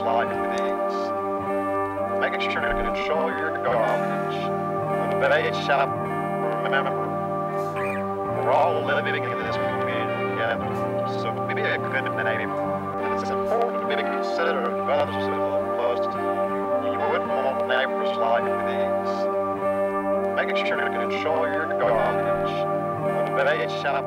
time needs. Making sure you can enjoy your gardens. The base shop, remember, we're all living in this community. So maybe a good name. It's important to maybe consider others who first. You wouldn't want neighbors like these. Make sure you can enjoy your But I base shop,